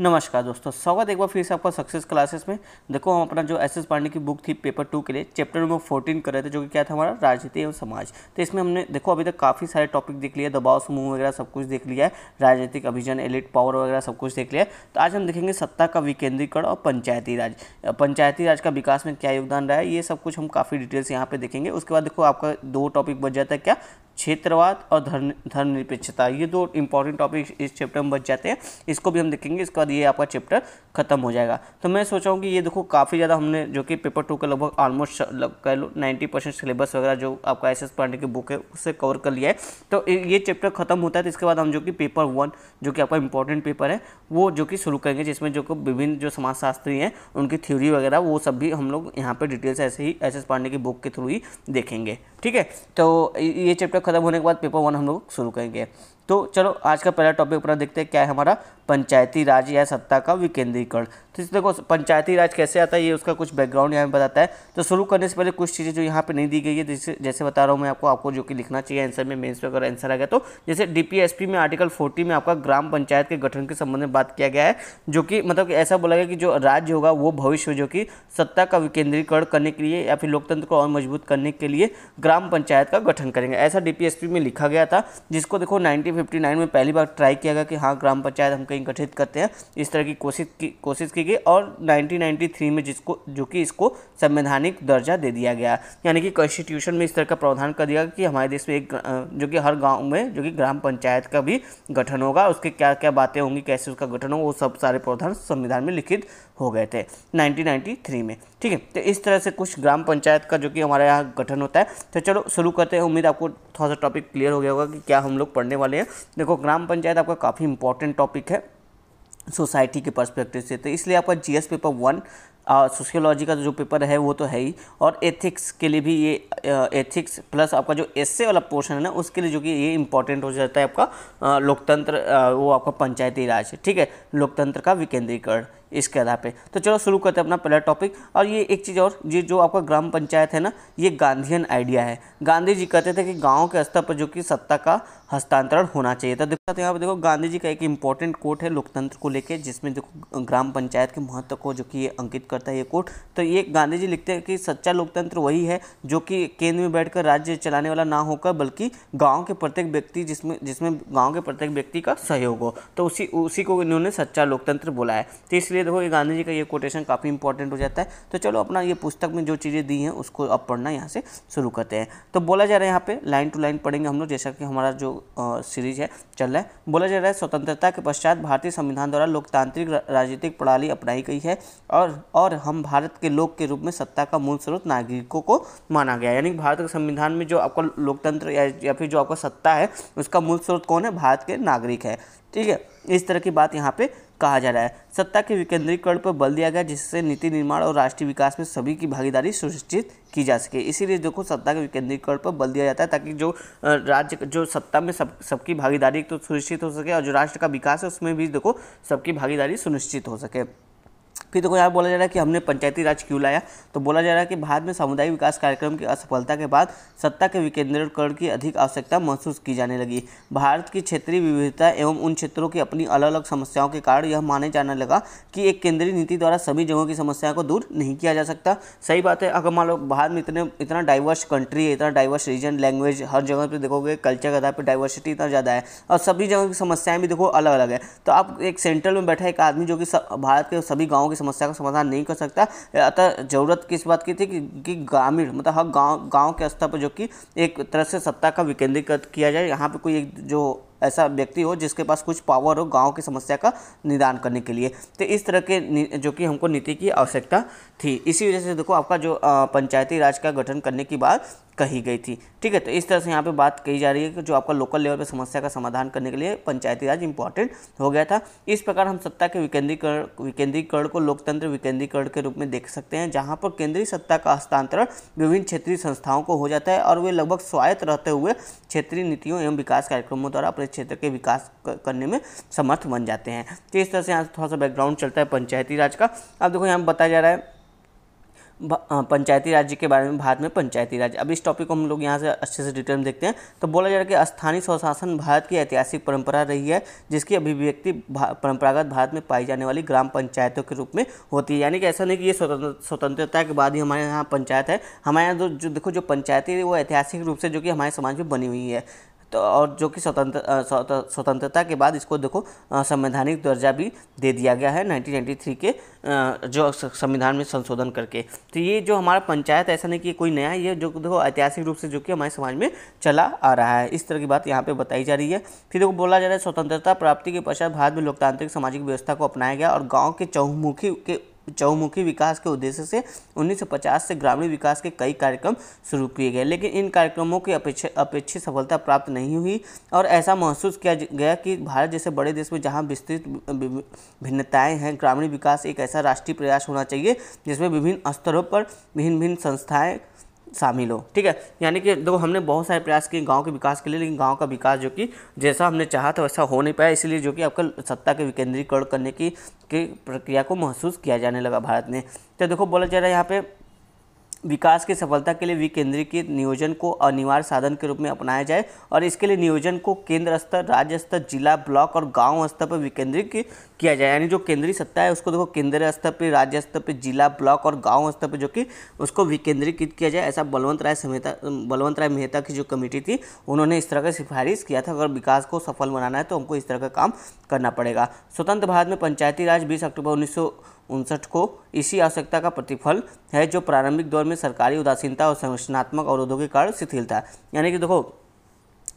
नमस्कार दोस्तों, स्वागत एक बार फिर से आपका सक्सेस क्लासेस में। देखो, हम अपना जो एस एस पांडे की बुक थी पेपर टू के लिए चैप्टर नंबर फोर्टीन कर रहे थे, जो कि क्या था हमारा? राजनीति एवं समाज। तो इसमें हमने, देखो, अभी तक काफ़ी सारे टॉपिक देख लिया दबाव समूह वगैरह सब कुछ देख लिया है, राजनीतिक अभिजन एलिट पावर वगैरह सब कुछ देख लिया तो आज हम देखेंगे सत्ता का विकेंद्रीकरण और पंचायती राज। पंचायती राज का विकास में क्या योगदान रहा है, ये सब कुछ हम काफ़ी डिटेल्स यहाँ पे देखेंगे। उसके बाद देखो, आपका दो टॉपिक बच जाता है क्या? क्षेत्रवाद और धर्म, धर्मनिरपेक्षता, ये दो इंपॉर्टेंट टॉपिक इस चैप्टर में बच जाते हैं। इसको भी हम देखेंगे, इसके बाद ये आपका चैप्टर खत्म हो जाएगा। तो मैं सोचा हूँ कि ये देखो, काफ़ी ज़्यादा हमने जो कि पेपर टू का लगभग ऑलमोस्ट कह लो नाइन्टी परसेंट सिलेबस वगैरह जो आपका एस एस पांडे की बुक है, उससे कवर कर लिया है। तो ये चैप्टर खत्म होता है तो इसके बाद हम जो कि पेपर वन जो कि आपका इंपॉर्टेंट पेपर है, वो जो कि शुरू करेंगे, जिसमें जो कि विभिन्न जो समाजशास्त्री हैं, उनकी थ्योरी वगैरह, वो सब भी हम लोग यहाँ पर डिटेल्स ऐसे ही एस एस पांडे की बुक के थ्रू ही देखेंगे। ठीक है? तो ये चैप्टर खत्म होने के बाद पेपर वन हम लोग शुरू करेंगे। तो चलो, आज का पहला टॉपिक अपना देखते हैं, क्या है हमारा पंचायती राज या सत्ता का विकेंद्रीकरण। तो इस देखो, पंचायती राज कैसे आता है, ये उसका कुछ बैकग्राउंड यहाँ में बताता है। तो शुरू करने से पहले कुछ चीज़ें जो यहाँ पे नहीं दी गई है, जैसे जैसे बता रहा हूँ मैं आपको आपको जो कि लिखना चाहिए आंसर में मेन्स में अगर आंसर आ गया तो। जैसे डीपीएसपी में आर्टिकल फोर्टी में आपका ग्राम पंचायत के गठन के संबंध में बात किया गया है, जो कि मतलब ऐसा बोला गया कि जो राज्य होगा, वो भविष्य जो कि सत्ता का विकेंद्रीकरण करने के लिए या फिर लोकतंत्र को और मज़बूत करने के लिए ग्राम पंचायत का गठन करेंगे। ऐसा डीपीएसपी में लिखा गया था, जिसको देखो नाइनटीन में पहली बार ट्राई किया गया कि हाँ ग्राम पंचायत हम कहीं गठित करते हैं, इस तरह की कोशिश की कोशिश की गई और 1993 में जिसको, जो कि इसको संवैधानिक दर्जा दे दिया गया। यानी कि कॉन्स्टिट्यूशन में इस तरह का प्रावधान कर दिया कि हमारे देश में एक जो कि हर गाँव में, जो कि ग्राम पंचायत का भी गठन होगा, उसके क्या क्या बातें होंगी, कैसे उसका गठन होगा, वो सब सारे प्रावधान संविधान में लिखित हो गए थे 1993 में। ठीक है तो इस तरह से कुछ ग्राम पंचायत का जो कि हमारे यहाँ गठन होता है तो चलो शुरू करते हैं। उम्मीद आपको थोड़ा सा टॉपिक क्लियर हो गया होगा कि क्या हम लोग पढ़ने वाले हैं। देखो, ग्राम पंचायत आपका काफ़ी इंपॉर्टेंट टॉपिक है सोसाइटी के पर्सपेक्टिव से। तो इसलिए आपका जीएस पेपर वन सोशियोलॉजी का जो पेपर है, वो तो है ही। और एथिक्स के लिए भी ये एथिक्स प्लस आपका जो एसए वाला पोर्शन है ना, उसके लिए जो कि ये इंपॉर्टेंट हो जाता है आपका लोकतंत्र वो आपका पंचायती राज ठीक है, लोकतंत्र का विकेंद्रीकरण। इसके आधार पे। तो चलो शुरू करते हैं अपना पहला टॉपिक और ये एक चीज़ और, ये जो आपका ग्राम पंचायत है ना, ये गांधीयन आइडिया है। गांधी जी कहते थे कि गाँव के स्तर पर जो कि सत्ता का हस्तांतरण होना चाहिए तो देखो यहाँ पर देखो गांधी जी का एक इंपॉर्टेंट कोट है लोकतंत्र को लेकर जिसमें देखो, ग्राम पंचायत के महत्व को जो कि ये अंकित करता है ये कोट तो ये गांधी जी लिखते हैं कि सच्चा लोकतंत्र वही है, जो कि केंद्र में बैठकर राज्य चलाने वाला ना होकर, बल्कि गाँव के प्रत्येक व्यक्ति जिसमें जिसमें गाँव के प्रत्येक व्यक्ति का सहयोग हो। तो उसी उसी को इन्होंने सच्चा लोकतंत्र बोला है। तो इसलिए देखो ये गांधी जी का ये कोटेशन काफ़ी इंपॉर्टेंट हो जाता है। तो चलो अपना ये पुस्तक में जो चीज़ें दी हैं उसको अब पढ़ना यहाँ से शुरू करते हैं। तो बोला जा रहा है यहाँ पे लाइन टू लाइन पढ़ेंगे हम लोग जैसा कि हमारा जो सीरीज़ है चल रहा है। बोला जा रहा है स्वतंत्रता के पश्चात भारतीय संविधान द्वारा लोकतांत्रिक राजनीतिक प्रणाली अपनाई गई है और और हम भारत के लोक के रूप में सत्ता का मूल स्रोत नागरिकों को माना गया यानी भारत के संविधान में जो आपका लोकतंत्र या, फिर जो आपका सत्ता है उसका मूल स्रोत कौन है? भारत के नागरिक है। ठीक है इस तरह की बात यहाँ पे कहा जा रहा है। सत्ता के विकेंद्रीकरण पर बल दिया गया, जिससे नीति निर्माण और राष्ट्रीय विकास में सभी की भागीदारी सुनिश्चित की जा सके। इसीलिए देखो, सत्ता के विकेंद्रीकरण पर बल दिया जाता है, ताकि जो राज्य जो सत्ता में सब, सबकी भागीदारी तो सुनिश्चित हो सके, और जो राष्ट्र का विकास है, उसमें भी देखो, सबकी भागीदारी सुनिश्चित हो सके। फिर देखो यहाँ बोला जा रहा है कि हमने पंचायती राज क्यों लाया? तो बोला जा रहा है कि भारत में सामुदायिक विकास कार्यक्रम की असफलता के बाद सत्ता के विकेंद्रीकरण की अधिक आवश्यकता महसूस की जाने लगी। भारत की क्षेत्रीय विविधता एवं उन क्षेत्रों की अपनी अलग अलग समस्याओं के कारण यह माने जाने लगा कि एक केंद्रीय नीति द्वारा सभी जगहों की समस्याओं को दूर नहीं किया जा सकता। सही बात है, अगर मान लो भारत में इतने, इतना डाइवर्स कंट्री है, इतना डाइवर्स रीजन लैंग्वेज हर जगह पर देखोगे कल्चर के आधार पर डाइवर्सिटी इतना ज़्यादा है और सभी जगह की समस्याएँ भी देखो अलग अलग है। तो आप एक सेंट्रल में बैठा एक आदमी जो कि भारत के सभी गाँव की समस्या का समाधान नहीं कर सकता। अतः ज़रूरत किस बात की थी कि, कि ग्रामीण मतलब हर गाँव गाँव के स्तर पर जो कि एक तरह से सत्ता का विकेंद्रीकृत किया जाए। यहाँ पे कोई एक जो ऐसा व्यक्ति हो जिसके पास कुछ पावर हो गाँव की समस्या का निदान करने के लिए। तो इस तरह के जो कि हमको नीति की आवश्यकता थी। इसी वजह से देखो आपका जो पंचायती राज का गठन करने की बात कही गई थी। ठीक है तो इस तरह से यहाँ पे बात कही जा रही है कि जो आपका लोकल लेवल पे समस्या का समाधान करने के लिए पंचायती राज इंपॉर्टेंट हो गया था। इस प्रकार हम सत्ता के विकेंद्रीकरण विकेंद्रीकरण को लोकतंत्र विकेंद्रीकरण के रूप में देख सकते हैं, जहाँ पर केंद्रीय सत्ता का हस्तांतरण विभिन्न क्षेत्रीय संस्थाओं को हो जाता है और वे लगभग स्वायत्त रहते हुए क्षेत्रीय नीतियों एवं विकास कार्यक्रमों द्वारा अपने क्षेत्र के विकास करने में समर्थ बन जाते हैं। तो इस तरह से यहाँ थोड़ा सा बैकग्राउंड चलता है पंचायती राज का। अब देखो, यहाँ बताया जा रहा है पंचायती राज्य के बारे में, भारत में पंचायती राज्य अब इस टॉपिक को हम लोग यहाँ से अच्छे से डिटेल में देखते हैं। तो बोला जा रहा है कि स्थानीय स्वशासन भारत की ऐतिहासिक परंपरा रही है, जिसकी अभिव्यक्ति परंपरागत भारत में पाई जाने वाली ग्राम पंचायतों के रूप में होती है। यानी कि ऐसा नहीं कि ये स्वतंत्रता के बाद ही हमारे यहाँ पंचायत है। हमारे यहाँ जो देखो जो पंचायती है, वो ऐतिहासिक रूप से जो कि हमारे समाज में बनी हुई है। तो और जो कि स्वतंत्र स्वतंत्रता के बाद इसको देखो संवैधानिक दर्जा भी दे दिया गया है 1993 के जो संविधान में संशोधन करके। तो ये जो हमारा पंचायत, ऐसा नहीं कि कोई नया ये जो देखो ऐतिहासिक रूप से जो कि हमारे समाज में चला आ रहा है। इस तरह की बात यहाँ पे बताई जा रही है। फिर देखो बोला जा रहा है स्वतंत्रता प्राप्ति के पश्चात भारत में लोकतांत्रिक सामाजिक व्यवस्था को अपनाया गया और गाँव के चौमुखी के चौमुखी विकास के उद्देश्य से 1950 से ग्रामीण विकास के कई कार्यक्रम शुरू किए गए, लेकिन इन कार्यक्रमों की अपेक्षित सफलता प्राप्त नहीं हुई और ऐसा महसूस किया गया कि भारत जैसे बड़े देश में जहाँ विस्तृत भिन्नताएँ हैं, ग्रामीण विकास एक ऐसा राष्ट्रीय प्रयास होना चाहिए जिसमें विभिन्न स्तरों पर भिन्न भिन्न संस्थाएँ शामिल हो। ठीक है? यानी कि देखो, हमने बहुत सारे प्रयास किए गाँव के विकास के लिए, लेकिन गाँव का विकास जो कि जैसा हमने चाहा था वैसा हो नहीं पाया, इसलिए जो कि आपका सत्ता के विकेंद्रीकरण करने की की प्रक्रिया को महसूस किया जाने लगा भारत ने। तो देखो, बोला जा रहा है यहाँ पे विकास की सफलता के लिए विकेंद्रीकृत नियोजन को अनिवार्य साधन के रूप में अपनाया जाए और इसके लिए नियोजन को केंद्र स्तर, राज्य स्तर, जिला, ब्लॉक और गाँव स्तर पर विकेंद्रीकृत किया जाए। यानी जो केंद्रीय सत्ता है, उसको देखो केंद्रीय स्तर पर राज्य स्तर पर जिला, ब्लॉक और गाँव स्तर पर जो कि उसको विकेंद्रीकृत किया जाए। ऐसा बलवंत राय समेता, बलवंत राय मेहता की जो कमेटी थी, उन्होंने इस तरह का सिफारिश किया था। अगर विकास को सफल बनाना है तो हमको इस तरह का काम करना पड़ेगा। स्वतंत्र भारत में पंचायती राज बीस अक्टूबर उन्नीस उनसठ को इसी आवश्यकता का प्रतिफल है जो प्रारंभिक दौर में सरकारी उदासीनता और संरचनात्मक अवरोधों के कारण शिथिल था। यानी कि देखो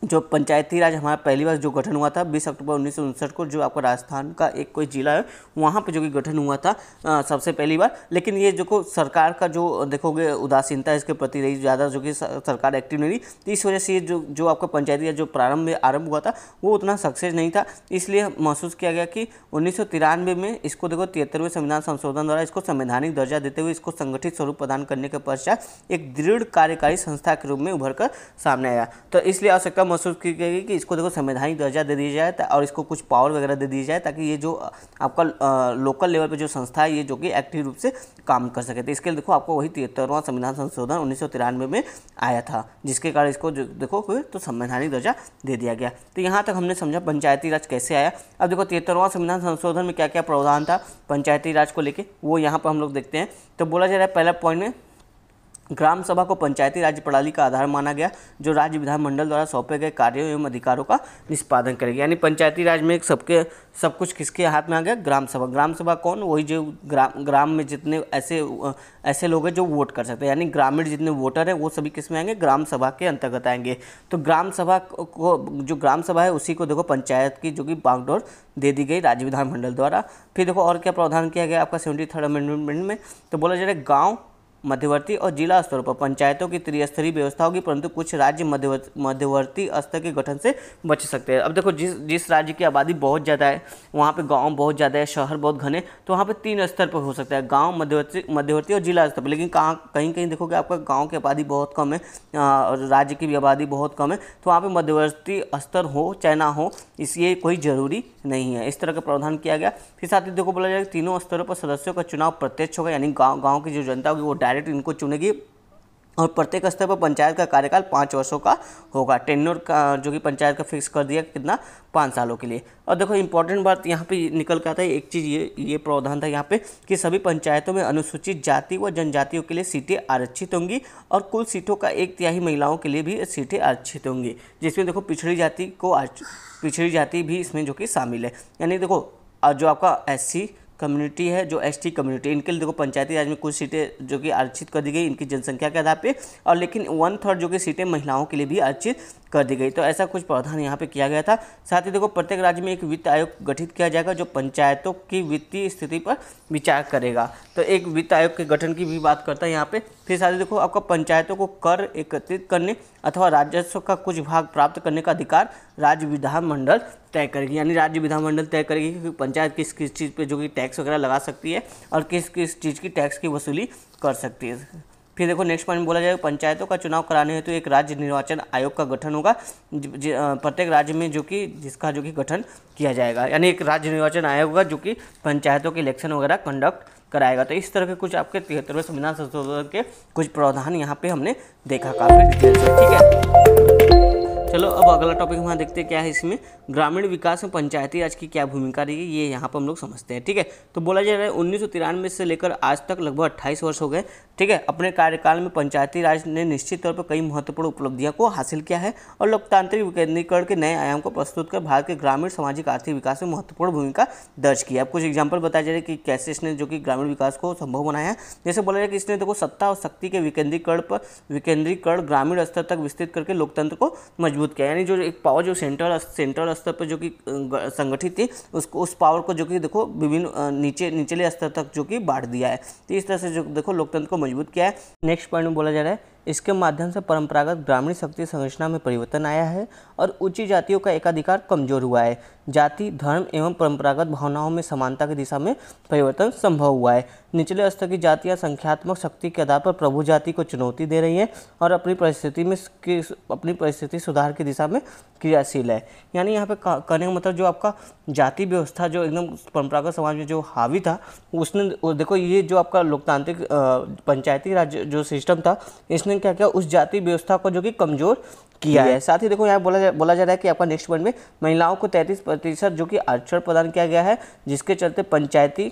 जो पंचायती राज हमारा पहली बार जो गठन हुआ था 20 अक्टूबर उन्नीस सौ उनसठ को जो आपका राजस्थान का एक कोई जिला है वहाँ पे जो कि गठन हुआ था आ, सबसे पहली बार। लेकिन ये जो को सरकार का जो देखोगे उदासीनता इसके प्रति रही ज़्यादा जो कि सरकार एक्टिव नहीं रही तो इस वजह से ये जो जो आपका पंचायती राज जो प्रारंभ में आरंभ हुआ था वो उतना सक्सेस नहीं था। इसलिए महसूस किया गया कि उन्नीस सौ तिरानवे में इसको देखो तिहत्तरवें संविधान संशोधन द्वारा इसको संवैधानिक दर्जा देते हुए इसको संगठित स्वरूप प्रदान करने के पश्चात एक दृढ़ कार्यकारी संस्था के रूप में उभर कर सामने आया। तो इसलिए आवश्यकता महसूस की गई कि इसको देखो संवैधानिक दर्जा दे दिया जाए और इसको कुछ पावर वगैरह दे दी जाए ताकि ये जो आपका लोकल लेवल पे जो संस्था है, ये जो कि एक्टिव रूप से काम कर सके। तो इसके लिए देखो आपको वही तिहत्तरवां संविधान संशोधन उन्नीस में आया था, जिसके कारण इसको देखो तो संवैधानिक दर्जा दे दिया गया। तो यहाँ तक हमने समझा पंचायती राज कैसे आया। अब देखो तिहत्तरवां संविधान संशोधन में क्या क्या प्रावधान था पंचायती राज को लेकर वो यहाँ पर हम लोग देखते हैं। तो बोला जा रहा है, पहला पॉइंट में ग्राम सभा को पंचायती राज्य प्रणाली का आधार माना गया, जो राज्य विधानमंडल द्वारा सौंपे गए कार्यों एवं अधिकारों का निष्पादन करेगी। यानी पंचायती राज में सबके, सब कुछ किसके हाथ में आ गया? ग्राम सभा। ग्राम सभा कौन? वही जो ग्राम ग्राम में जितने ऐसे ऐसे लोग हैं जो वोट कर सकते हैं। यानी ग्रामीण जितने वोटर हैं, वो सभी किसमें आएँगे? ग्राम सभा के अंतर्गत आएँगे। तो ग्राम सभा को जो ग्राम सभा है, उसी को देखो पंचायत की जो कि बागडोर दे दी गई राज्य विधानमंडल द्वारा। फिर देखो और क्या प्रावधान किया गया आपका सेवेंटी थर्ड अमेंडमेंट में? तो बोला जा रहा है, गाँव मध्यवर्ती और जिला स्तर पर पंचायतों की त्रिस्तरीय व्यवस्था होगी, परंतु कुछ राज्य मध्यवर्ती स्तर के गठन से बच सकते हैं। अब देखो, जिस जिस राज्य की आबादी बहुत ज़्यादा है, वहाँ पे गाँव बहुत ज़्यादा है, शहर बहुत घने तो वहाँ पे तीन स्तर पर हो सकता है, गाँव, मध्यवर्ती मध्यवर्ती और जिला स्तर पर। लेकिन कहाँ, कहीं कहीं देखोगे आपका गाँव की आबादी बहुत कम है और राज्य की भी आबादी बहुत कम है तो वहाँ पर मध्यवर्ती स्तर हो, चाहे ना हो, इसलिए कोई ज़रूरी नहीं है। इस तरह का प्रावधान किया गया। फिर साथ ही देखो बोला जाएगा तीनों स्तरों पर सदस्यों का चुनाव प्रत्यक्ष होगा, यानी गाँव गाँव की जो जनता होगी वो डायरेक्ट इनको चुनेगी और प्रत्येक स्तर पर पंचायत का कार्यकाल पाँच वर्षों का होगा। टेन्योर का, जो कि पंचायत का फिक्स कर दिया कितना? पाँच सालों के लिए। और देखो इंपॉर्टेंट बात यहाँ पे निकल कर आता है, एक चीज़ ये ये प्रावधान था यहाँ पे कि सभी पंचायतों में अनुसूचित जाति व जनजातियों के लिए सीटें आरक्षित होंगी और कुल सीटों का एक तिहाई महिलाओं के लिए भी सीटें आरक्षित होंगी। जिसमें देखो, पिछड़ी जाति को पिछड़ी जाति भी इसमें जो कि शामिल है। यानी देखो जो आपका एससी कम्युनिटी है, जो एसटी कम्युनिटी इनके लिए देखो, पंचायती राज में कुछ सीटें जो कि आरक्षित कर दी गई, इनकी जनसंख्या के आधार पे, और लेकिन वन थर्ड जो कि सीटें महिलाओं के लिए भी आरक्षित कर दी गई। तो ऐसा कुछ प्रावधान यहाँ पे किया गया था। साथ ही देखो, प्रत्येक राज्य में एक वित्त आयोग गठित किया जाएगा, जो पंचायतों की वित्तीय स्थिति पर विचार करेगा। तो एक वित्त आयोग के गठन की भी बात करता है यहाँ पे। फिर साथ ही देखो, आपका पंचायतों को कर एकत्रित करने अथवा राजस्व का कुछ भाग प्राप्त करने का अधिकार राज्य विधानमंडल तय करेगी। यानी राज्य विधानमंडल तय करेगी कि पंचायत किस किस चीज़ पे जो कि टैक्स वगैरह लगा सकती है और किस किस चीज़ की टैक्स की वसूली कर सकती है। फिर देखो नेक्स्ट पॉइंट बोला जाएगा, पंचायतों का चुनाव कराने हेतु तो एक राज्य निर्वाचन आयोग का गठन होगा प्रत्येक राज्य में जो कि, जिसका जो कि गठन किया जाएगा। यानी एक राज्य निर्वाचन आयोग होगा जो कि पंचायतों के इलेक्शन वगैरह कंडक्ट कराएगा। तो इस तरह के कुछ आपके तिहत्तरवें संविधान संशोधन के कुछ प्रावधान यहाँ पे हमने देखा काफ़ी डिटेल से, ठीक है? चलो, अब अगला टॉपिक हम देखते हैं क्या है इसमें। ग्रामीण विकास में पंचायती राज की क्या भूमिका रही है, ये यहाँ पर हम लोग समझते हैं, ठीक है? तो बोला जा रहा है, उन्नीस सौ तिरानवे से लेकर आज तक लगभग अट्ठाईस वर्ष हो गए। ठीक है, अपने कार्यकाल में पंचायती राज ने निश्चित तौर पर कई महत्वपूर्ण उपलब्धियों को हासिल किया है और लोकतांत्रिक विकेंद्रीकरण के नए आयाम को प्रस्तुत कर भारत के ग्रामीण सामाजिक आर्थिक विकास में महत्वपूर्ण भूमिका दर्ज किया अब कुछ एग्ज़ाम्पल बताया जा रहा है कि कैसे इसने जो कि ग्रामीण विकास को संभव बनाया जैसे बोला जाए कि इसने देखो सत्ता और शक्ति के विकेंद्रीकरण पर विकेंद्रीकरण ग्रामीण स्तर तक विस्तृत करके लोकतंत्र को मज़बूत किया यानी जो एक पावर जो सेंट्रल सेंट्रल स्तर पर जो कि संगठित थी, उसको, उस पावर को जो कि देखो विभिन्न नीचे, निचले स्तर तक जो कि बांट दिया है। तो इस तरह से जो देखो लोकतंत्र को मज़बूत किया है। नेक्स्ट पॉइंट में बोला जा रहा है इसके माध्यम से परंपरागत ग्रामीण शक्ति संरचना में परिवर्तन आया है और ऊँची जातियों का एकाधिकार कमज़ोर हुआ है। जाति, धर्म एवं परंपरागत भावनाओं में समानता की दिशा में परिवर्तन संभव हुआ है। निचले स्तर की जातियाँ संख्यात्मक शक्ति के आधार पर प्रभु जाति को चुनौती दे रही हैं और अपनी परिस्थिति में अपनी परिस्थिति सुधार की दिशा में क्रियाशील है। यानी यहाँ पे कहने का मतलब जो आपका जाति व्यवस्था जो एकदम परंपरागत समाज में जो हावी था, उसने देखो ये जो आपका लोकतांत्रिक पंचायती राज जो सिस्टम था, इसने क्या किया उस जाति व्यवस्था को जो कि कमज़ोर किया है। साथ ही देखो यहाँ बोला जा, बोला जा रहा है कि आपका नेक्स्ट पॉइंट में महिलाओं को तैंतीस प्रतिशत जो कि आरक्षण प्रदान किया गया है जिसके चलते पंचायती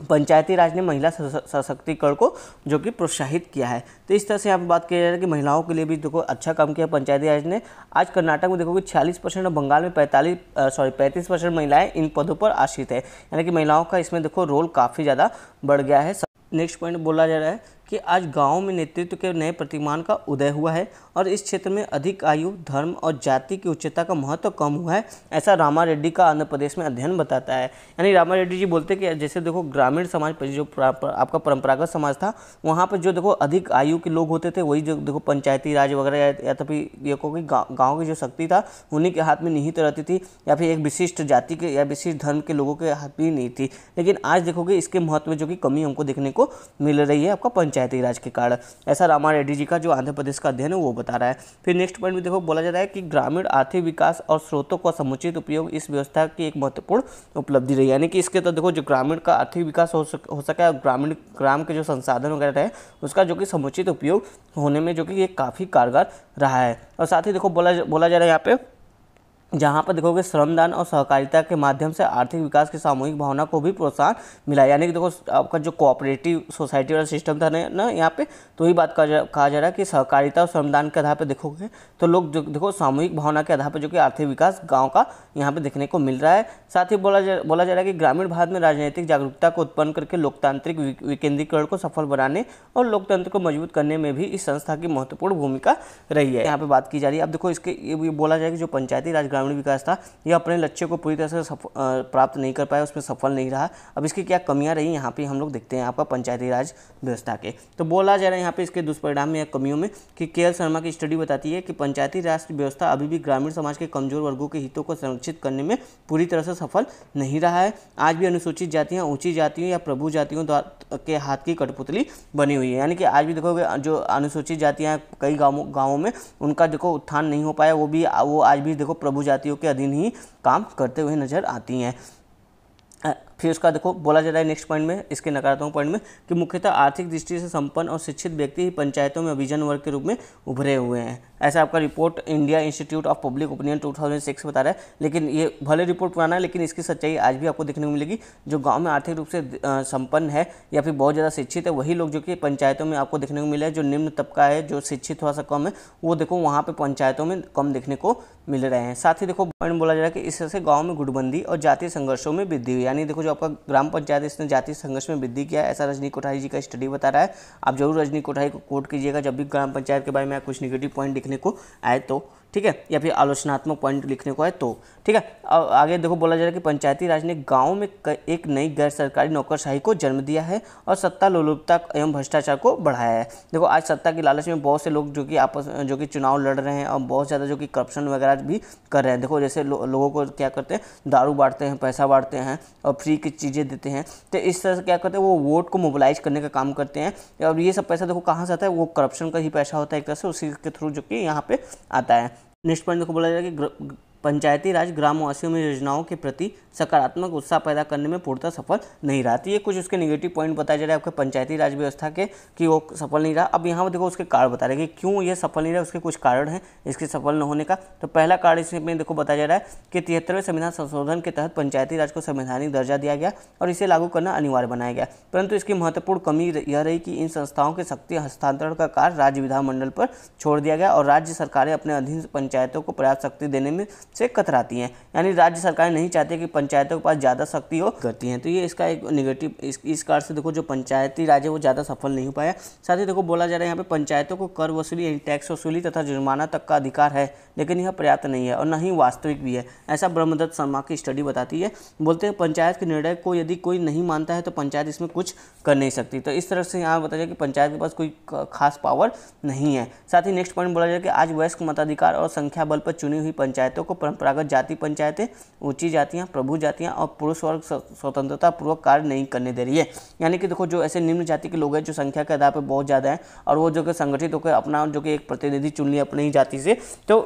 पंचायती राज ने महिला सशक्तिकरण को जो कि प्रोत्साहित किया है। तो इस तरह से यहाँ पर बात किया जा रहा है कि महिलाओं के लिए भी देखो अच्छा काम किया पंचायती राज ने। आज कर्नाटक में देखो कि छियालीस परसेंट और बंगाल में पैंतालीस सॉरी पैंतीस परसेंट महिलाएँ इन पदों पर आश्रित है। यानी कि महिलाओं का इसमें देखो रोल काफ़ी ज़्यादा बढ़ गया है। नेक्स्ट पॉइंट बोला जा रहा है कि आज गाँव में नेतृत्व के नए प्रतिमान का उदय हुआ है और इस क्षेत्र में अधिक आयु, धर्म और जाति की उच्चता का महत्व कम हुआ है, ऐसा रामा रेड्डी का आंध्र प्रदेश में अध्ययन बताता है। यानी रामा रेड्डी जी बोलते हैं कि जैसे देखो ग्रामीण समाज पर जो आपका परंपरागत समाज था, वहाँ पर जो देखो अधिक आयु के लोग होते थे, वही जो देखो पंचायती राज वगैरह या तो फिर ये कहो कि गाँव की जो शक्ति था, उन्हीं के हाथ में निहित रहती थी, या फिर एक विशिष्ट जाति के या विशिष्ट धर्म के लोगों के हाथ में नहीं थी। लेकिन आज देखोगे इसके महत्व जो कि कमी हमको देखने को मिल रही है आपका पंचायती राज के कारण। ऐसा रामा रेड्डी जी का जो आंध्र प्रदेश का अध्ययन है, वो बता रहा है। फिर नेक्स्ट पॉइंट में देखो, बोला जा रहा है कि ग्रामीण आर्थिक विकास और स्रोतों का समुचित उपयोग इस व्यवस्था की एक महत्वपूर्ण उपलब्धि रही यानी कि इसके तो देखो, जो ग्रामीण का आर्थिक विकास हो सक हो, ग्रामीण, ग्राम के जो संसाधन वगैरह है, उसका जो कि समुचित उपयोग होने में जो कि ये काफ़ी कारगर रहा है। और साथ ही देखो, बोला बोला जा रहा है यहाँ पे जहाँ पर देखोगे श्रमदान और सहकारिता के माध्यम से आर्थिक विकास की सामूहिक भावना को भी प्रोत्साहन मिला यानी कि देखो, आपका जो कोऑपरेटिव सोसाइटी वाला सिस्टम था ना यहाँ पे तो ही बात कहा जा रहा है कि सहकारिता और श्रमदान के आधार पर देखोगे तो लोग जो, देखो सामूहिक भावना के आधार पर जो कि आर्थिक विकास गाँव का यहाँ पर देखने को मिल रहा है। साथ ही बोला जा बोला जा रहा है कि ग्रामीण भारत में राजनीतिक जागरूकता को उत्पन्न करके लोकतांत्रिक विकेंद्रीकरण को सफल बनाने और लोकतंत्र को मज़बूत करने में भी इस संस्था की महत्वपूर्ण भूमिका रही है। यहाँ पर बात की जा रही है। अब देखो, इसके, ये बोला जाए कि जो पंचायती राज ग्रामीण विकास था यह अपने लक्ष्य को पूरी तरह से प्राप्त नहीं कर पाया, उसमें सफल नहीं रहा। अब इसकी क्या कमियाँ रही, यहाँ पे हम लोग देखते हैं आपका पंचायती राज व्यवस्था के। तो बोला जा रहा है यहाँ पे इसके दुष्परिणाम या कमियों में कि के शर्मा की स्टडी बताती है कि पंचायती राज व्यवस्था अभी भी ग्रामीण समाज के कमज़ोर वर्गों के हितों को संरक्षित करने में पूरी तरह से सफल नहीं रहा है। आज भी अनुसूचित जातियाँ, ऊँची जातियों या प्रभु जातियों के हाथ की कठपुतली बनी हुई है। यानी कि आज भी देखोगे जो अनुसूचित जातियाँ कई गाँवों गाँवों में उनका देखो उत्थान नहीं हो पाया, वो भी, वो आज भी देखो प्रभु जातियों के अधीन ही काम करते हुए नज़र आती हैं। फिर उसका देखो, बोला जा रहा है नेक्स्ट पॉइंट में, इसके नकारात्मक पॉइंट में, कि मुख्यतः आर्थिक दृष्टि से संपन्न और शिक्षित व्यक्ति ही पंचायतों में अभिजन वर्ग के रूप में उभरे हुए हैं। ऐसा आपका report India institute of public opinion 2006 बता रहा है। लेकिन ये भले रिपोर्ट पुराना है, लेकिन इसकी सच्चाई आज भी आपको देखने को मिलेगी, जो गाँव में आर्थिक रूप से संपन्न है, या फिर बहुत ज़्यादा शिक्षित है, वही लोग जो कि पंचायतों में आपको देखने को मिले हैं, जो निम्न तबका है, जो शिक्षित थोड़ा सा कम है, वो देखो वहाँ पर पंचायतों में कम देखने को मिल रहे हैं। साथ ही देखो पॉइंट बोला जा रहा है कि इससे गाँव में गुटबंदी और जातीय संघर्षों में वृद्धि हुई, यानी देखो आपका ग्राम पंचायत इसने जाति संघर्ष में वृद्धि किया ऐसा रजनी कोठारी जी का स्टडी बता रहा है। आप ज़रूर रजनी कोठारी को कोट कीजिएगा, जब भी ग्राम पंचायत के बारे में कुछ निगेटिव पॉइंट लिखने को आए तो। ठीक है? या फिर आलोचनात्मक पॉइंट लिखने को है तो। ठीक है? आगे देखो बोला जा रहा है कि पंचायती राज ने गाँव में एक नई गैर सरकारी नौकरशाही को जन्म दिया है और सत्ता लोलुपता एवं भ्रष्टाचार को बढ़ाया है। देखो आज सत्ता की लालच में बहुत से लोग जो कि आपस जो कि चुनाव लड़ रहे हैं और बहुत ज़्यादा जो कि करप्शन वगैरह भी कर रहे हैं। देखो जैसे लो, लोगों को क्या करते हैं? दारू बांटते हैं पैसा बांटते हैं और फ्री की चीज़ें देते हैं। तो इस तरह से क्या करते हैं? वो वोट को मोबिलाइज करने का काम करते हैं और ये सब पैसा देखो कहाँ से आता है? वो करप्शन का ही पैसा होता है एक तरह से उसी के थ्रू जो कि यहाँ पर आता है। नेक्स्ट पॉइंट देखो बोला जाएगा कि पंचायती राज ग्रामवासियों में योजनाओं के प्रति सकारात्मक उत्साह पैदा करने में पूर्णतः सफल नहीं रहा। तो ये कुछ उसके निगेटिव पॉइंट बताया जा रहा है आपके पंचायती राज व्यवस्था के, कि वो सफल नहीं रहा। अब यहाँ पर देखो उसके कारण बता रहे हैं कि क्यों ये सफल नहीं रहा, उसके कुछ कारण हैं, इसके सफल न होने का। तो पहला कारण इसमें देखो बताया जा रहा है कि तिहत्तरवें संविधान संशोधन के तहत पंचायती राज को संवैधानिक दर्जा दिया गया और इसे लागू करना अनिवार्य बनाया गया। परंतु इसकी महत्वपूर्ण कमी यह रही कि इन संस्थाओं के शक्ति हस्तांतरण का कार्य राज्य विधानमंडल पर छोड़ दिया गया और राज्य सरकारें अपने अधीन पंचायतों को पर्याप्त शक्ति देने में से कतराती हैं। यानी राज्य सरकारें नहीं चाहती कि पंचायतों के पास ज़्यादा शक्ति हो करती हैं। तो ये इसका एक निगेटिव इस, इस कारण से देखो जो पंचायती राज है वो ज़्यादा सफल नहीं हो पाया साथ ही देखो बोला जा रहा है यहाँ पे पंचायतों को कर वसूली यानी टैक्स वसूली तथा जुर्माना तक का अधिकार है लेकिन यह पर्याप्त नहीं है और न ही वास्तविक भी है। ऐसा ब्रह्मदत्त शर्मा की स्टडी बताती है। बोलते हैं पंचायत के निर्णय को यदि कोई नहीं मानता है तो पंचायत इसमें कुछ कर नहीं सकती। तो इस तरह से यहाँ बताया कि पंचायत के पास कोई खास पावर नहीं है। साथ ही नेक्स्ट पॉइंट बोला जाए कि आज वयस्क मताधिकार और संख्या बल पर चुनी हुई पंचायतों को परंपरागत जाति पंचायतें, ऊँची जातियाँ, प्रभु जातियाँ और पुरुष वर्ग स्वतंत्रता पूर्वक कार्य नहीं करने दे रही है। यानी कि देखो, जो ऐसे निम्न जाति के लोग हैं, जो संख्या के आधार पर बहुत ज़्यादा है और वो जो कि संगठित होकर अपना जो कि एक प्रतिनिधि चुन लिया अपनी ही जाति से तो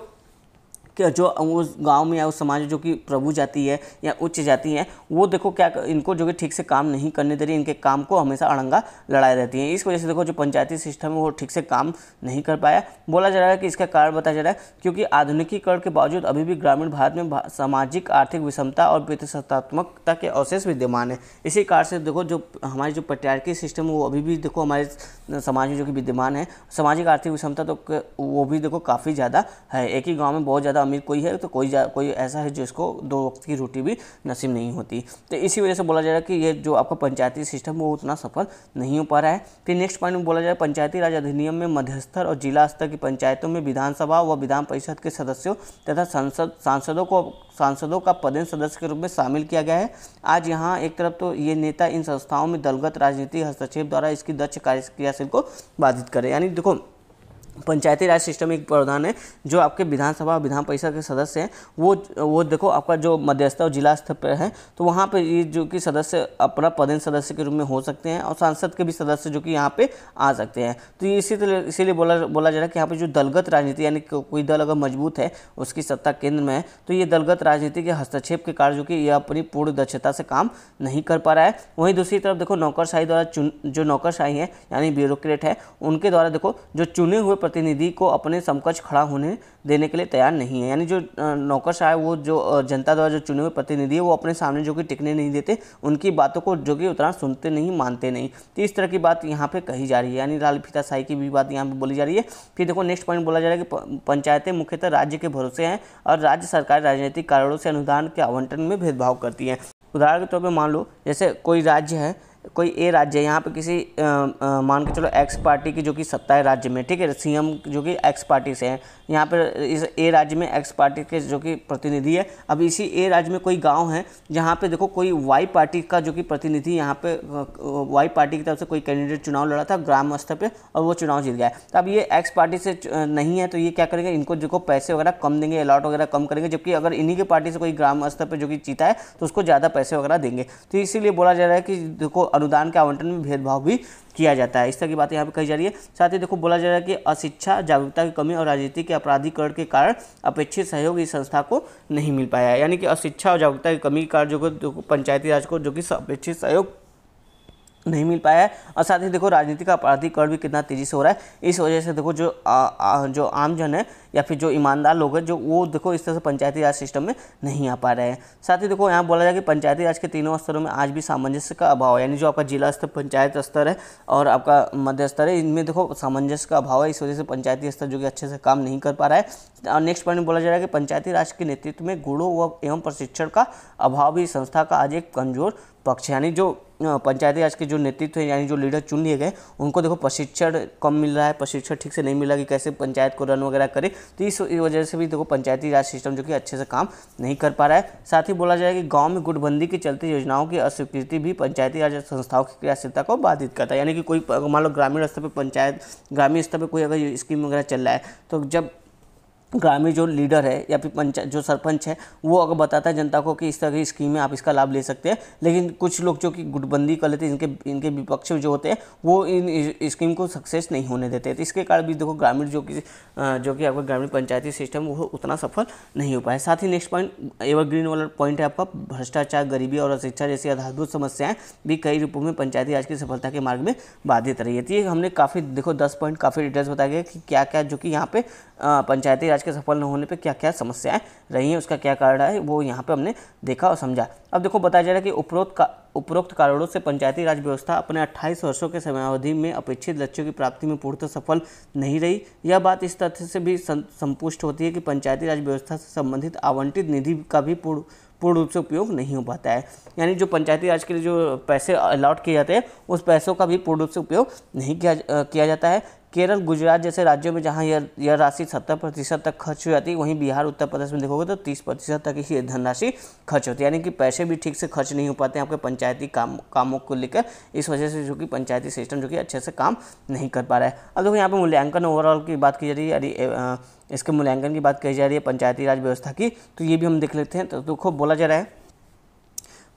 जो उस गाँव में या उस समाज में जो कि प्रभु जाति है या उच्च जाति है, वो देखो क्या इनको जो कि ठीक से काम नहीं करने दे रही, इनके काम को हमेशा अड़ंगा लड़ाई रहती है। इस वजह से देखो जो पंचायती सिस्टम है, वो ठीक से काम नहीं कर पाया। बोला जा रहा है कि इसका कारण बताया जा रहा है क्योंकि आधुनिकीकरण के बावजूद अभी भी ग्रामीण भारत में सामाजिक, आर्थिक विषमता और प्रतिशतात्मकता के अवशेष विद्यमान है। इसी कारण से देखो जो हमारी जो पट्यार्की सिस्टम है, वो अभी भी देखो हमारे समाज में जो कि विद्यमान है। सामाजिक, आर्थिक विषमता तो वो भी देखो काफ़ी ज़्यादा है। एक ही गाँव में बहुत ज़्यादा अमीर कोई है तो कोई कोई ऐसा है जिसको दो वक्त की रोटी भी नसीब नहीं होती। तो इसी वजह से बोला जा रहा है कि ये जो आपका पंचायती सिस्टम वो उतना सफल नहीं हो पा रहा है। फिर नेक्स्ट पॉइंट में बोला जाए पंचायती राज अधिनियम में मध्यस्तर और जिला स्तर की पंचायतों में विधानसभा व विधान परिषद के सदस्यों तथा संसद, सांसदों को, सांसदों का पदेन सदस्य के रूप में शामिल किया गया है। आज यहाँ एक तरफ़ तो ये नेता इन संस्थाओं में दलगत राजनीति हस्तक्षेप द्वारा इसकी दक्ष कार्य क्रियाशील को बाधित करे यानी देखो पंचायती राज सिस्टम एक प्रावधान है, जो आपके विधानसभा विधान परिषद के सदस्य हैं, वो वो देखो आपका जो मध्यस्थ और जिला स्तर पर है तो वहाँ पे ये जो कि सदस्य अपना पदेन सदस्य के रूप में हो सकते हैं और सांसद के भी सदस्य जो कि यहाँ पे आ सकते हैं। तो ये इसी तरह, इसीलिए बोला बोला जा रहा है कि यहाँ पर जो दलगत राजनीति, यानी कोई दल अगर मज़बूत है, उसकी सत्ता केंद्र में है तो ये दलगत राजनीति के हस्तक्षेप के कारण जो कि यह अपनी पूर्ण दक्षता से काम नहीं कर पा रहा है। वहीं दूसरी तरफ़ देखो नौकरशाही द्वारा चुन, जो नौकरशाही है, यानी ब्यूरोक्रेट है, उनके द्वारा देखो जो चुने हुए प्रतिनिधि को अपने समकक्ष खड़ा होने देने के लिए तैयार नहीं है। यानी जो नौकरशाह है, वो जो जनता द्वारा जो चुने हुए प्रतिनिधि है, वो अपने सामने जो कि टिकने नहीं देते, उनकी बातों को जो कि उतना सुनते नहीं, मानते नहीं। तो इस तरह की बात यहाँ पे कही जा रही है। यानी लाल फीताशाही की भी बात यहाँ पे बोली जा रही है। फिर देखो नेक्स्ट पॉइंट बोला जा रहा है कि पंचायतें मुख्यतः राज्य के भरोसे हैं और राज्य सरकार राजनीतिक कारणों से अनुदान के आवंटन में भेदभाव करती हैं। उदाहरण के तौर पर मान लो, जैसे कोई राज्य है कोई ए राज्य है, यहाँ पर किसी मान के चलो एक्स पार्टी की जो कि सत्ता है राज्य में, ठीक है, सीएम जो कि एक्स पार्टी से है यहाँ पर इस ए राज्य में एक्स पार्टी के जो कि प्रतिनिधि है। अब इसी ए राज्य में कोई गाँव है, जहाँ पे देखो कोई वाई पार्टी का जो कि प्रतिनिधि यहाँ पे वाई पार्टी की तरफ़ से कोई कैंडिडेट चुनाव लड़ा था ग्राम स्तर पर और वो चुनाव जीत गया तो अब ये एक्स पार्टी से नहीं है तो ये क्या करेंगे? इनको देखो पैसे वगैरह कम देंगे अलाट वगैरह कम करेंगे, जबकि अगर इन्हीं की पार्टी से कोई ग्राम स्तर पर जो कि जीता है तो उसको ज़्यादा पैसे वगैरह देंगे। तो इसीलिए बोला जा रहा है कि देखो अनुदान के आवंटन में भेदभाव भी किया जाता है। इस तरह की बात यहाँ पर कही जा रही है। साथ ही देखो बोला जा रहा है कि अशिक्षा, जागरूकता की कमी और राजनीति के अपराधीकरण के कारण अपेक्षित सहयोग इस संस्था को नहीं मिल पाया यानी कि अशिक्षा और जागरूकता की कमी के कारण जो पंचायती राज को जो कि अपेक्षित सहयोग नहीं मिल पाया है। और साथ ही देखो राजनीति का अपराधीकरण भी कितना तेज़ी से हो रहा है। इस वजह से देखो जो आ, आ, जो आम जन है या फिर जो ईमानदार लोग हैं जो वो देखो इस तरह से पंचायती राज सिस्टम में नहीं आ पा रहे हैं। साथ ही देखो यहाँ बोला जाए कि पंचायती राज के तीनों स्तरों में आज भी सामंजस्य का अभाव है। यानी जो आपका जिला स्तर पंचायत स्तर है और आपका मध्य स्तर है इनमें देखो सामंजस्य का अभाव है। इस वजह से पंचायती स्तर जो कि अच्छे से काम नहीं कर पा रहा है। और नेक्स्ट पॉइंट में बोला जा रहा है कि पंचायती राज के नेतृत्व में गुणों व एवं प्रशिक्षण का अभाव भी संस्था का आज एक कमज़ोर पक्ष यानी जो पंचायती राज के जो नेतृत्व है, यानी जो लीडर चुन लिए गए, उनको देखो प्रशिक्षण कम मिल रहा है, प्रशिक्षण ठीक से नहीं मिला कि कैसे पंचायत को रन वगैरह करे। तो इस वजह से भी देखो पंचायती राज सिस्टम जो कि अच्छे से काम नहीं कर पा रहा है। साथ ही बोला जाए कि गाँव में गुटबंदी के चलते योजनाओं की अस्वीकृति भी पंचायती राज संस्थाओं की क्रियाशीलता को बाधित करता है। यानी कि कोई मान लो ग्रामीण स्तर पर पंचायत, ग्रामीण स्तर पर कोई अगर स्कीम वगैरह चल रहा है तो जब ग्रामीण जो लीडर है या फिर पंचायत जो सरपंच है, वो अगर बताता है जनता को कि इस तरह की स्कीम है आप इसका लाभ ले सकते हैं। लेकिन कुछ लोग जो कि गुटबंदी कर लेते हैं, इनके इनके विपक्ष जो होते हैं, वो इन स्कीम को सक्सेस नहीं होने देते। तो इसके कारण भी देखो ग्रामीण जो कि जो कि आपका ग्रामीण पंचायती सिस्टम, वो उतना सफल नहीं हो पाया। साथ ही नेक्स्ट पॉइंट, एवरग्रीन वाला पॉइंट है आपका, भ्रष्टाचार, गरीबी और अशिक्षा जैसी आधारभूत समस्याएँ भी कई रूपों में पंचायती राज की सफलता के मार्ग में बाधित रही है। तो ये हमने काफ़ी, देखो दस पॉइंट काफ़ी डिटेल्स बताया गया कि क्या क्या जो कि यहाँ पे पंचायती राज के सफल न होने पे क्या क्या समस्याएँ रही हैं, उसका क्या कारण है, वो यहाँ पे हमने देखा और समझा। अब देखो, बताया जा रहा है कि उपरोक्त का, उपरोक्त कारणों से पंचायती राज व्यवस्था अपने 28 वर्षों के समयावधि में अपेक्षित लक्ष्यों की प्राप्ति में पूर्णतः सफल नहीं रही। यह बात इस तथ्य से भी संपुष्ट होती है कि पंचायती राज व्यवस्था से संबंधित आवंटित निधि का भी पूर्ण पूर्ण रूप से उपयोग नहीं हो पाता है। यानी जो पंचायती राज के लिए जो पैसे अलॉट किए जाते हैं, उस पैसों का भी पूर्ण रूप से उपयोग नहीं किया किया जाता है। केरल, गुजरात जैसे राज्यों में जहाँ यह यह राशि सत्तर प्रतिशत तक खर्च हो जाती है वहीं बिहार, उत्तर प्रदेश में देखोगे तो तीस प्रतिशत तक ही धनराशि खर्च होती है। यानी कि पैसे भी ठीक से खर्च नहीं हो पाते हैं आपके पंचायती काम, कामों को लेकर। इस वजह से जो कि पंचायती सिस्टम जो कि अच्छे से काम नहीं कर पा रहा है। अब देखो यहाँ पर मूल्यांकन ओवरऑल की बात की जा रही है इसके मूल्यांकन की बात कही जा रही है पंचायती राज व्यवस्था की तो ये भी हम देख लेते हैं। तो देखो, बोला जा रहा है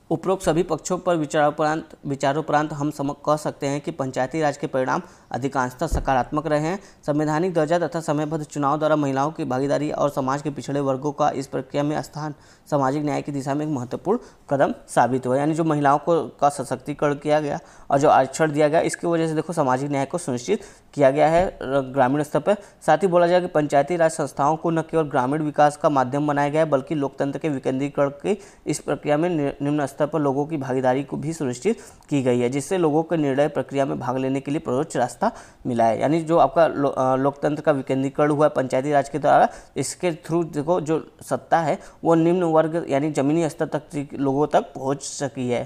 उपरोक्त सभी पक्षों पर विचारोपरांत विचारोपरांत हम सम कह सकते हैं कि पंचायती राज के परिणाम अधिकांशतः सकारात्मक रहे हैं। संवैधानिक दर्जा तथा समयबद्ध चुनाव द्वारा महिलाओं की भागीदारी और समाज के पिछड़े वर्गों का इस प्रक्रिया में स्थान सामाजिक न्याय की दिशा में एक महत्वपूर्ण कदम साबित हुआ यानी जो महिलाओं को का सशक्तिकरण किया गया और जो आरक्षण दिया गया, इसकी वजह से देखो सामाजिक न्याय को सुनिश्चित किया गया है ग्रामीण स्तर पर। साथ ही बोला जाए कि पंचायती राज संस्थाओं को न केवल ग्रामीण विकास का माध्यम बनाया गया है, बल्कि लोकतंत्र के विकेंद्रीकरण की इस प्रक्रिया में निम्न स्तर पर लोगों की भागीदारी को भी सुनिश्चित की गई है, जिससे लोगों को निर्णय प्रक्रिया में भाग लेने के लिए प्ररोच रास्ता मिला है। यानी जो आपका लोकतंत्र का विकेंद्रीकरण हुआ पंचायती राज के द्वारा, इसके थ्रू देखो जो सत्ता है, वो निम्न वर्ग यानी जमीनी स्तर तक लोगों तक पहुँच सकी है।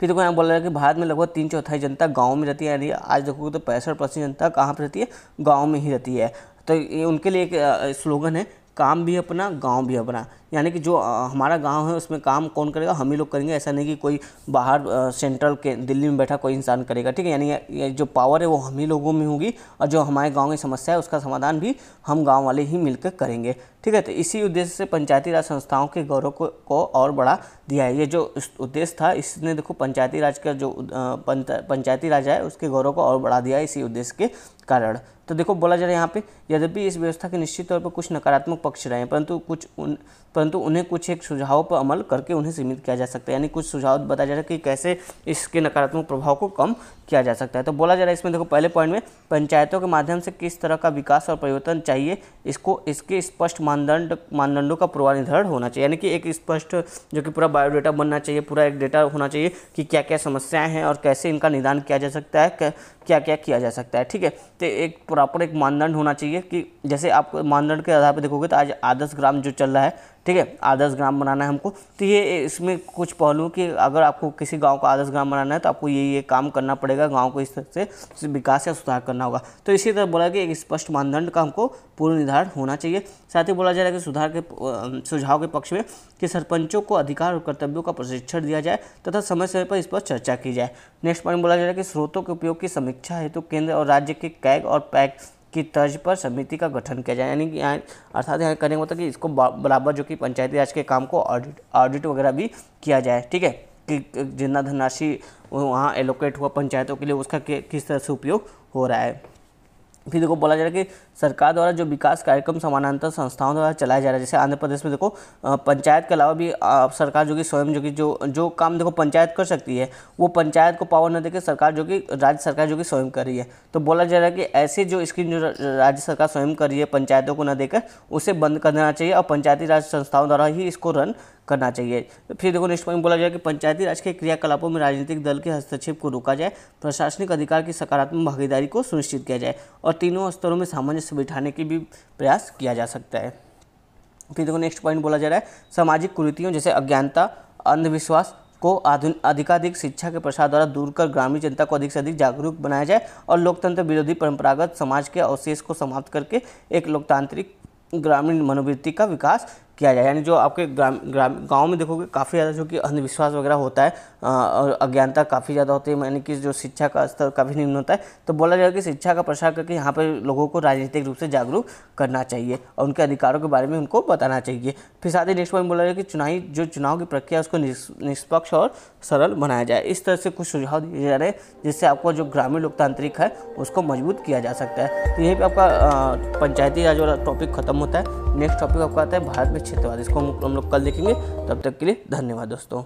फिर देखो यहाँ बोल है कि भारत में लगभग तीन चौथाई जनता गाँव में रहती है, यानी आज देखोगे तो पैंसठ परसेंट जनता कहाँ पर रहती है? गाँव में ही रहती है। तो ये उनके लिए एक स्लोगन है काम भी अपना, गाँव भी अपना। यानी कि जो हमारा गाँव है, उसमें काम कौन करेगा? हम ही लोग करेंगे। ऐसा नहीं कि कोई बाहर सेंट्रल के, दिल्ली में बैठा कोई इंसान करेगा। ठीक है? यानी ये जो पावर है, वो हम ही लोगों में होगी और जो हमारे गाँव की समस्या है, उसका समाधान भी हम गाँव वाले ही मिलकर करेंगे। ठीक है तो इसी उद्देश्य से पंचायती राज संस्थाओं के गौरव को, को और बढ़ा दिया है। ये जो उद्देश्य था इसने देखो पंचायती राज का जो पंचायती राज है उसके गौरव को और बढ़ा दिया है इसी उद्देश्य के कारण। तो देखो बोला जा रहा है यहाँ पे यद्यपि इस व्यवस्था के निश्चित तौर पर कुछ नकारात्मक पक्ष रहे हैं परंतु कुछ उन परंतु उन्हें कुछ एक सुझाव पर अमल करके उन्हें सीमित किया जा सकता है। यानी कुछ सुझाव बताया जा रहा है कि कैसे इसके नकारात्मक प्रभाव को कम किया जा सकता है। तो बोला जा रहा है इसमें देखो पहले पॉइंट में पंचायतों के माध्यम से किस तरह का विकास और परिवर्तन चाहिए इसको इसके स्पष्ट मानदंड, मानदंडों का पूर्वानिर्धारण होना चाहिए। यानी कि एक स्पष्ट, जो कि पूरा बायोडेटा बनना चाहिए, पूरा एक डेटा होना चाहिए कि क्या क्या समस्याएँ हैं और कैसे इनका निदान किया जा सकता है क्या क्या किया जा सकता है, ठीक है? तो एक प्रॉपर एक मानदंड होना चाहिए कि जैसे आप मानदंड के आधार पर देखोगे तो आज आदर्श ग्राम जो चल रहा है, ठीक है? आदर्श ग्राम बनाना है हमको। तो ये इसमें कुछ पहलू कि अगर आपको किसी गाँव का आदर्श ग्राम बनाना है तो आपको ये ये काम करना पड़ेगा, गाँव को इस तरह से विकास या सुधार करना होगा। तो इसी तरह बोला कि एक स्पष्ट मानदंड का हमको पूर्व निर्धारण होना चाहिए। साथ ही बोला जा रहा है कि सुधार के सुझाव के पक्ष में कि सरपंचों को अधिकार और कर्तव्यों का प्रशिक्षण दिया जाए तथा समय समय पर इस पर चर्चा की जाए। नेक्स्ट पॉइंट बोला जा रहा है कि स्रोतों के उपयोग की समीक्षा हेतु तो केंद्र और राज्य के कैग और पैक की तर्ज पर समिति का गठन किया जाए। यानी कि यहाँ अर्थात यहाँ करने मतलब कि इसको बराबर जो कि पंचायती राज के काम को ऑडिट ऑडिट वगैरह भी किया जाए। ठीक है? कि जितना धनराशि वहाँ एलोकेट हुआ पंचायतों के लिए उसका किस तरह से उपयोग हो रहा है। फिर देखो बोला जा रहा है कि सरकार द्वारा जो विकास कार्यक्रम समानांतर संस्थाओं द्वारा चलाया जा रहा है, जैसे आंध्र प्रदेश में देखो पंचायत के अलावा भी सरकार जो कि स्वयं जो कि जो जो काम देखो पंचायत कर सकती है, वो पंचायत को पावर न देकर सरकार जो कि, राज्य सरकार जो कि स्वयं कर रही है। तो बोला जा रहा है कि ऐसे जो स्कीम जो राज्य सरकार स्वयं कर रही है, पंचायतों को न देकर, उसे बंद कर देना चाहिए और पंचायती राज संस्थाओं द्वारा ही इसको रन करना चाहिए। फिर देखो, नेक्स्ट पॉइंट बोला जाए कि पंचायती राज के क्रियाकलापों में राजनीतिक दल के हस्तक्षेप को रोका जाए, प्रशासनिक अधिकार की सकारात्मक भागीदारी को सुनिश्चित किया जाए और तीनों स्तरों में सामंजस्य बिठाने की भी प्रयास किया जा सकता है। फिर देखो नेक्स्ट पॉइंट बोला जा रहा है, सामाजिक कुरीतियों जैसे अज्ञानता, अंधविश्वास को अधिकाधिक शिक्षा के प्रसार द्वारा दूर कर ग्रामीण जनता को अधिक से अधिक जागरूक बनाया जाए और लोकतंत्र विरोधी परंपरागत समाज के अवशेष को समाप्त करके एक लोकतांत्रिक ग्रामीण मनोवृत्ति का विकास किया जाए यानी जो आपके ग्राम ग्राम, गाँव में देखोगे काफ़ी ज़्यादा जो कि अंधविश्वास वगैरह होता है और अज्ञानता काफ़ी ज़्यादा होती है, यानी कि जो शिक्षा का स्तर काफ़ी निम्न होता है। तो बोला जाएगा कि शिक्षा का प्रसार करके यहाँ पर लोगों को राजनीतिक रूप से जागरूक करना चाहिए और उनके अधिकारों के बारे में उनको बताना चाहिए। फिर साथ ही नेक्स्ट पॉइंट बोला जाए कि चुनावी जो चुनाव की प्रक्रिया उसको निष्पक्ष और सरल बनाया जाए। इस तरह से कुछ सुझाव दिए जा रहे हैं, जिससे आपको जो ग्रामीण लोकतांत्रिक है, उसको मज़बूत किया जा सकता है। तो यहीं पर आपका पंचायती राज वाला टॉपिक खत्म होता है। नेक्स्ट टॉपिक आपका आता है, भारत में क्षेत्रवाद, इसको हम लोग कल देखेंगे। तब तक के लिए धन्यवाद दोस्तों।